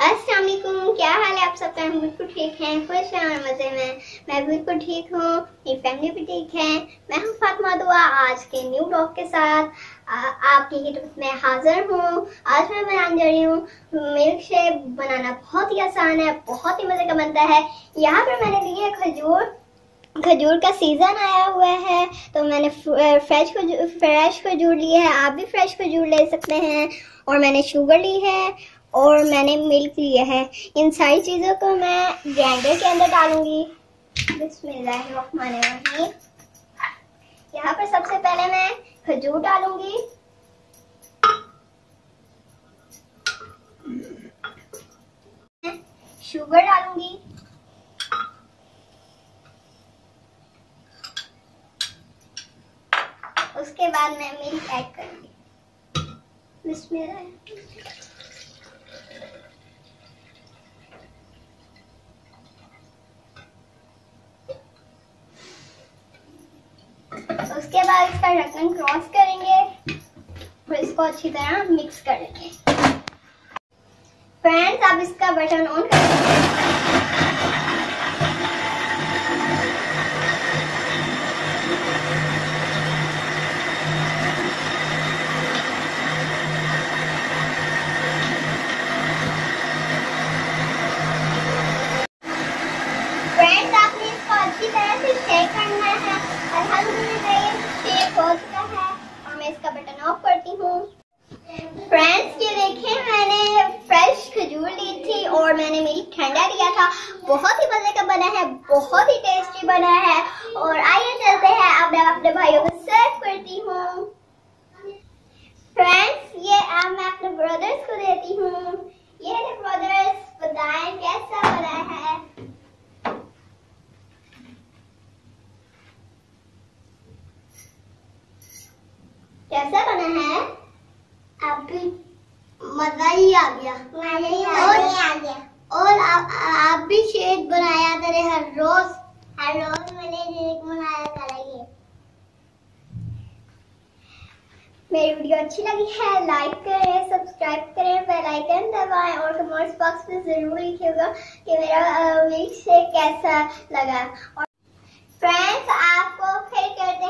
अस्सलाम वालेकुम क्या हाल है आप सबका हम बिल्कुल ठीक, हैं, खुश हैं और मज़े में मैं बिल्कुल ठीक हूँ, मेरी फैमिली भी ठीक है। मैं हूँ फातिमा दुआ, आज के न्यू ब्लॉग के साथ। आपकी खिदमत में हाजिर हूँ। आज मैं बनाने जा रही हूँ मिल्क शेक बनाना। बहुत ही आसान है, बहुत ही मज़े का बनता है। यहाँ पर मैंने लिया है खजूर। खजूर का सीज़न आया हुआ है तो मैंने फ्रेश खजूर फ्रेश खजूर लिए है। आप भी फ्रेश खजूर ले सकते हैं। और मैंने शुगर ली है। और मैंने मिल्क लिया है। इन सारी चीज़ों को मैं ग्राइंडर के अंदर डालूँगी। यहाँ पर सबसे पहले मैं खजूर डालूँगी। शुगर डालूँगी। उसके बाद मैं मिल्क ऐड करूँगी। बिस्मिल्लाह। उसके बाद इसका ढक्कन क्रॉस करेंगे, और इसको अच्छी तरह मिक्स करेंगे। फ्रेंड्स अब इसका बटन ऑन करेंगे। इसका बटन ऑफ़ करती हूँ। फ्रेंड्स ये देखें, मैंने फ्रेश खजूर ली थी और मैंने मेरी ठंडा लिया था। बहुत ही मज़े का बना है, बहुत ही टेस्टी बना है और आइए चलते हैं अब मैं अपने भाइयों को सर्व करती हूँ फ्रेंड्स ये अब मैं अपने ब्रदर्स को देती हूँ ये ब्रदर्स बताएँ कैसा बना है कैसा बना है? अभी मज़ा ही आ गया। मज़ा ही और आ गया। और आप आप भी शेक बनाया करे हर रोज। हर रोज मैंने शेक बनाया करेंगे मेरी वीडियो अच्छी लगी है लाइक करें सब्सक्राइब करें बेल आइकन दबाएँ और कमेंट्स बॉक्स में ज़रूर लिखिएगा कि मेरा मिल्क शेक कैसा लगा। और फ्रेंड्स आपको फिर करते हैं